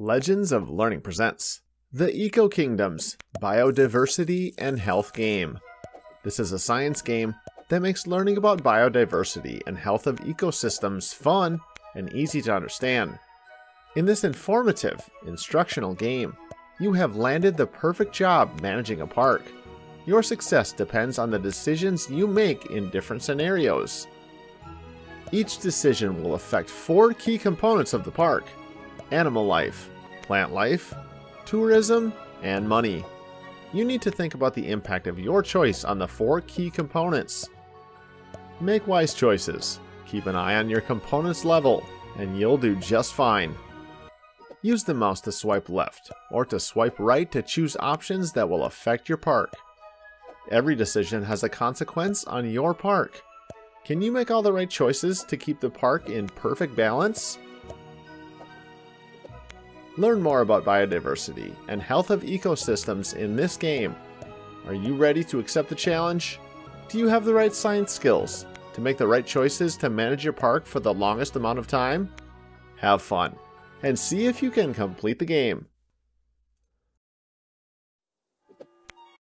Legends of Learning presents The Eco Kingdoms Biodiversity and Health Game. This is a science game that makes learning about biodiversity and health of ecosystems fun and easy to understand. In this informative, instructional game, you have landed the perfect job managing a park. Your success depends on the decisions you make in different scenarios. Each decision will affect four key components of the park animal life, plant life, tourism, and money. You need to think about the impact of your choice on the four key components. Make wise choices, keep an eye on your components level, and you'll do just fine. Use the mouse to swipe left or to swipe right to choose options that will affect your park. Every decision has a consequence on your park. Can you make all the right choices to keep the park in perfect balance? Learn more about biodiversity and health of ecosystems in this game. Are you ready to accept the challenge? Do you have the right science skills to make the right choices to manage your park for the longest amount of time? Have fun and see if you can complete the game.